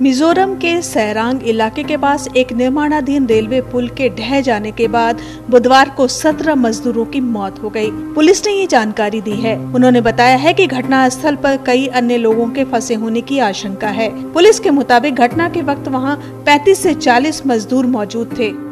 मिजोरम के सैरांग इलाके के पास एक निर्माणाधीन रेलवे पुल के ढह जाने के बाद बुधवार को 17 मजदूरों की मौत हो गई। पुलिस ने ये जानकारी दी है। उन्होंने बताया है कि घटना स्थल पर कई अन्य लोगों के फंसे होने की आशंका है। पुलिस के मुताबिक घटना के वक्त वहाँ 35 से 40 मजदूर मौजूद थे।